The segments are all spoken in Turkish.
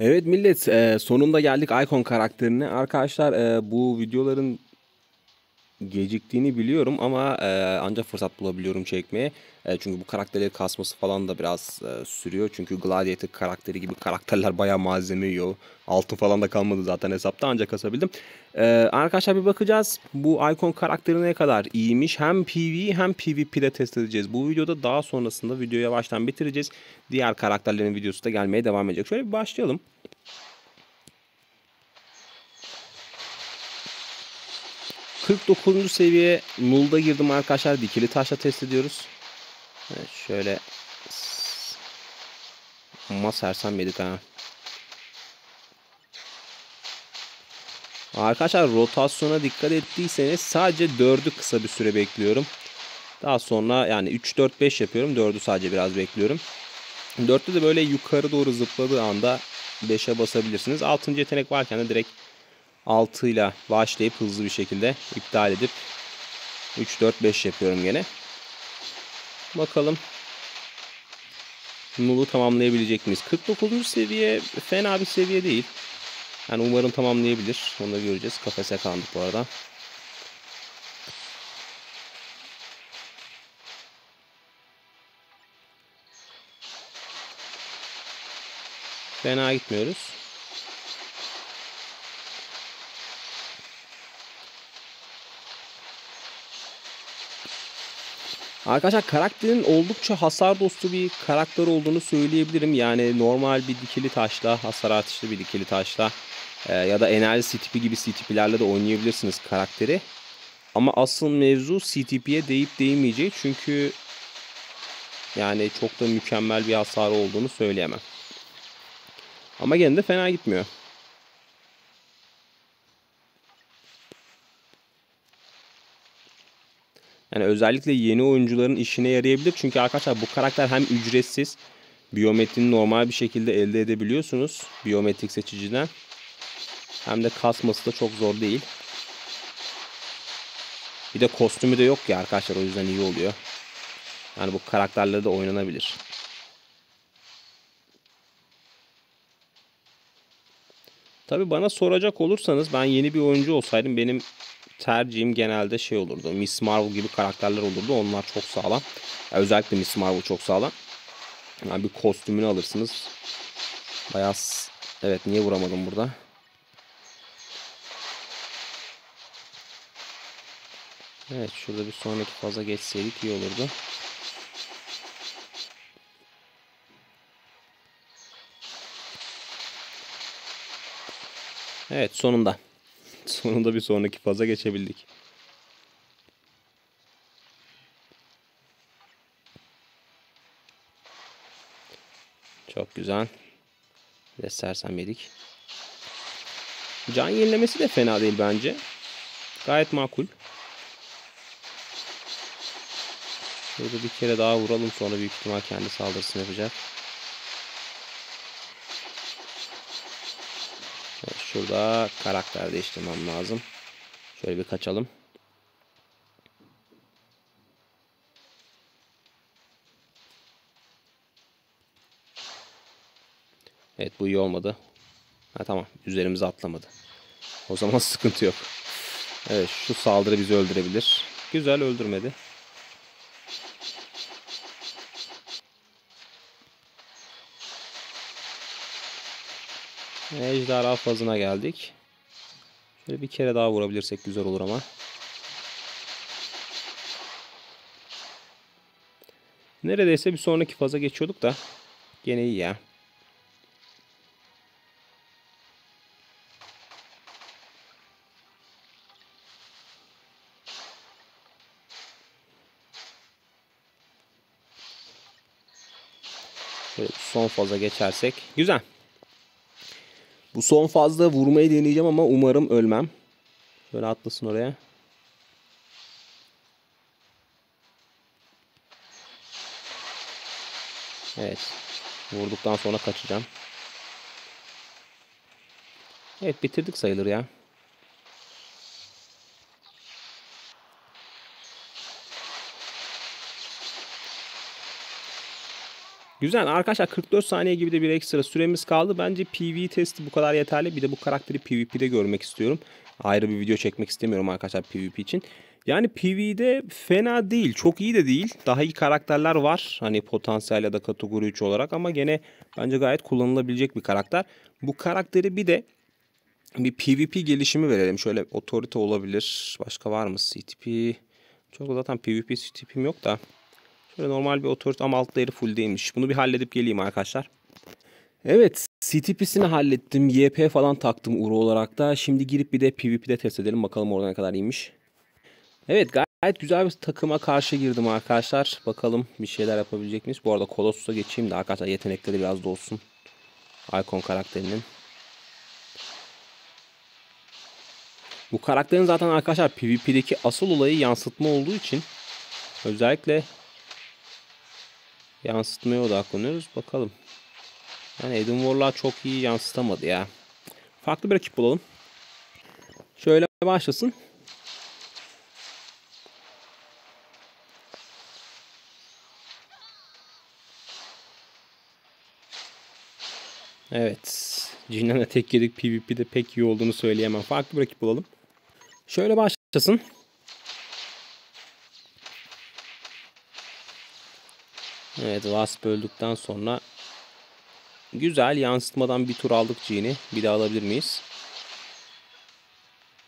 Evet millet e, sonunda geldik Icon karakterine. Arkadaşlar e, bu videoların geciktiğini biliyorum ama e, ancak fırsat bulabiliyorum çekmeye. E, çünkü bu karakterleri kasması falan da biraz e, sürüyor. Çünkü Gladiator karakteri gibi karakterler bayağı malzeme yiyor. Altın falan da kalmadı zaten hesapta ancak kasabildim. E, arkadaşlar bir bakacağız. Bu Icon karakteri ne kadar iyiymiş. Hem PvE hem PvP'de test edeceğiz. Bu videoda daha sonrasında videoyu yavaştan bitireceğiz. Diğer karakterlerin videosu da gelmeye devam edecek. Şöyle bir başlayalım. ...49. seviye null'da girdim arkadaşlar. Dikili taşla test ediyoruz. Evet, şöyle... Ama sersem yedik ha. Arkadaşlar rotasyona dikkat ettiyseniz sadece 4'ü kısa bir süre bekliyorum. Daha sonra yani 3, 4, 5 yapıyorum. 4'ü sadece biraz bekliyorum. 4'te de böyle yukarı doğru zıpladığı anda 5'e basabilirsiniz. 6. yetenek varken de direkt 6 ile başlayıp hızlı bir şekilde iptal edip 3, 4, 5 yapıyorum gene. Bakalım Null'u tamamlayabilecek miyiz? 49. seviye fena bir seviye değil. Yani umarım tamamlayabilir. Onu da göreceğiz. Kafese kaldık bu arada. Fena gitmiyoruz. Arkadaşlar karakterin oldukça hasar dostu bir karakter olduğunu söyleyebilirim. Yani normal bir dikili taşla, hasar atışlı bir dikili taşla e, ya da enerji CTP gibi CTP'lerle de oynayabilirsiniz karakteri. Ama asıl mevzu CTP'ye değip değmeyeceği çünkü yani çok da mükemmel bir hasar olduğunu söyleyemem. Ama gene de fena gitmiyor. Yani özellikle yeni oyuncuların işine yarayabilir. Çünkü arkadaşlar bu karakter hem ücretsiz biyometrini normal bir şekilde elde edebiliyorsunuz biyometrik seçiciden. Hem de kasması da çok zor değil. Bir de kostümü de yok ya arkadaşlar o yüzden iyi oluyor. Yani bu karakterle de oynanabilir. Tabi bana soracak olursanız ben yeni bir oyuncu olsaydım benim tercihim genelde şey olurdu. Miss Marvel gibi karakterler olurdu. Onlar çok sağlam. Yani özellikle Miss Marvel çok sağlam. Yani bir kostümünü alırsınız. Bayağı evet niye vuramadım burada? Evet şurada bir sonraki faza geçseydik iyi olurdu. Evet sonunda. Sonunda bir sonraki faza geçebildik. Çok güzel. Ve sersem yedik. Can yenilemesi de fena değil bence. Gayet makul. Şöyle bir kere daha vuralım sonra büyük ihtimal kendi saldırısını yapacak. Şurada karakter değiştirmem lazım. Şöyle bir kaçalım. Evet bu iyi olmadı. Ha tamam üzerimize atlamadı. O zaman sıkıntı yok. Evet şu saldırı bizi öldürebilir. Güzel öldürmedi. Ejderha fazına geldik. Şöyle bir kere daha vurabilirsek güzel olur ama. Neredeyse bir sonraki faza geçiyorduk da. Gene iyi ya. Şöyle son faza geçersek. Güzel. Bu son fazla vurmayı deneyeceğim ama umarım ölmem. Şöyle atlasın oraya. Evet. Vurduktan sonra kaçacağım. Evet bitirdik sayılır ya. Güzel arkadaşlar 44 saniye gibi de bir ekstra süremiz kaldı. Bence PV testi bu kadar yeterli. Bir de bu karakteri PvP'de görmek istiyorum. Ayrı bir video çekmek istemiyorum arkadaşlar PvP için. Yani Pv'de fena değil. Çok iyi de değil. Daha iyi karakterler var. Hani potansiyel ya da kategori 3 olarak ama gene bence gayet kullanılabilecek bir karakter. Bu karakteri bir de bir PvP gelişimi verelim. Şöyle otorite olabilir. Başka var mı? CTP. Çok zaten PvP CTP'm yok da. Şöyle normal bir otorite ama alt değeri full değilmiş. Bunu bir halledip geleyim arkadaşlar. Evet CTP'sini hallettim. YP falan taktım Uru olarak da. Şimdi girip bir de PvP'de test edelim. Bakalım orada ne kadar iyiymiş. Evet gayet güzel bir takıma karşı girdim arkadaşlar. Bakalım bir şeyler yapabilecek miyiz? Bu arada Colossus'a geçeyim de arkadaşlar yetenekleri biraz da olsun. Icon karakterinin. Bu karakterin zaten arkadaşlar PvP'deki asıl olayı yansıtma olduğu için özellikle yansıtmaya odaklanıyoruz. Bakalım. Yani Adam Warlock çok iyi yansıtamadı ya. Farklı bir rakip bulalım. Şöyle başlasın. Evet. Cinnan'a tek yedik PvP'de pek iyi olduğunu söyleyemem. Farklı bir rakip bulalım. Şöyle başlasın. Evet Wasp öldükten sonra güzel yansıtmadan bir tur aldık Jean'i. Bir daha alabilir miyiz?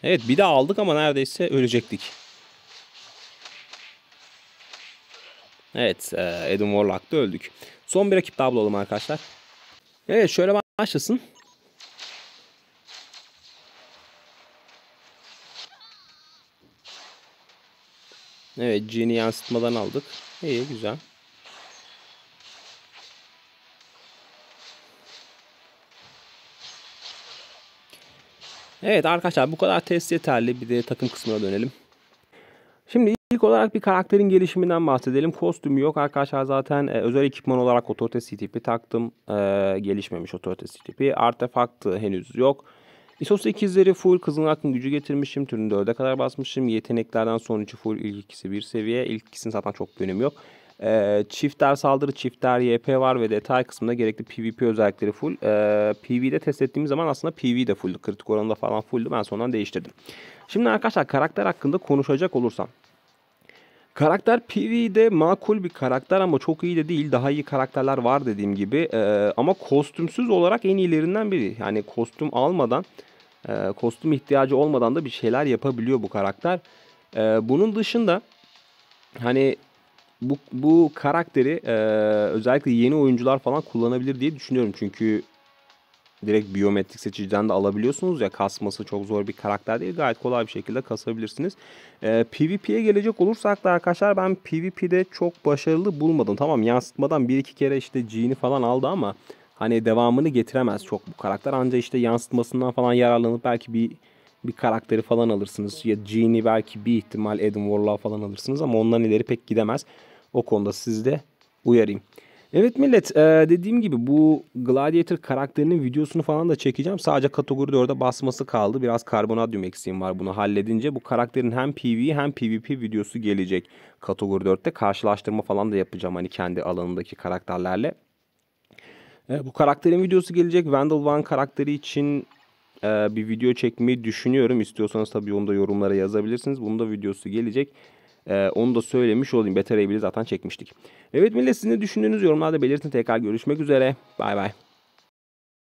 Evet bir daha aldık ama neredeyse ölecektik. Evet Adam Warlock'ta öldük. Son bir rakip daha bulalım arkadaşlar. Evet şöyle başlasın. Evet Jean'i yansıtmadan aldık. İyi güzel. Evet arkadaşlar bu kadar test yeterli. Bir de takım kısmına dönelim. Şimdi ilk olarak bir karakterin gelişiminden bahsedelim. Kostüm yok arkadaşlar zaten e, özel ekipman olarak otorite CTP taktım. E, gelişmemiş otorite CTP. Artefaktı henüz yok. ISO 8'leri full kızın akın gücü getirmişim. Türünde 4'e kadar basmışım. Yeteneklerden son üçü full ilk ikisi bir seviye. İlk ikisinin zaten çok önemi yok. Ee, çifter saldırı, çifter YP var ve detay kısmında gerekli PvP özellikleri full. Ee, Pv'de test ettiğimiz zaman aslında PV de fulldü. Kritik oranında falan fulldü. Ben sonradan değiştirdim. Şimdi arkadaşlar karakter hakkında konuşacak olursam. Karakter PvE'de makul bir karakter ama çok iyi de değil. Daha iyi karakterler var dediğim gibi. Ee, ama kostümsüz olarak en iyilerinden biri. Yani kostüm almadan, e, kostüm ihtiyacı olmadan da bir şeyler yapabiliyor bu karakter. Ee, bunun dışında hani bu, bu karakteri e, özellikle yeni oyuncular falan kullanabilir diye düşünüyorum. Çünkü direkt biyometrik seçiciden de alabiliyorsunuz ya kasması çok zor bir karakter değil. Gayet kolay bir şekilde kasabilirsiniz. E, PvP'ye gelecek olursak da arkadaşlar ben PvP'de çok başarılı bulmadım. Tamam yansıtmadan bir iki kere işte G'ni falan aldı ama hani devamını getiremez çok bu karakter. Ancak işte yansıtmasından falan yararlanıp belki bir bir karakteri falan alırsınız. Ya Genie belki bir ihtimal Adam Warlock falan alırsınız ama ondan ileri pek gidemez. O konuda sizi de uyarayım. Evet millet e, dediğim gibi bu Gladiator karakterinin videosunu falan da çekeceğim. Sadece kategori 4'e basması kaldı. Biraz karbonadium eksiğim var bunu halledince. Bu karakterin hem PvE hem PvP videosu gelecek kategori 4'te. Karşılaştırma falan da yapacağım hani kendi alanındaki karakterlerle. E, bu karakterin videosu gelecek. Vandal One karakteri için e, bir video çekmeyi düşünüyorum. İstiyorsanız tabii onu da yorumlara yazabilirsiniz. Bunun da videosu gelecek. Ee, onu da söylemiş olayım. Better Able'i zaten çekmiştik. Evet millet sizin ne düşündüğünüz yorumlarda belirtin. Tekrar görüşmek üzere. Bay bay.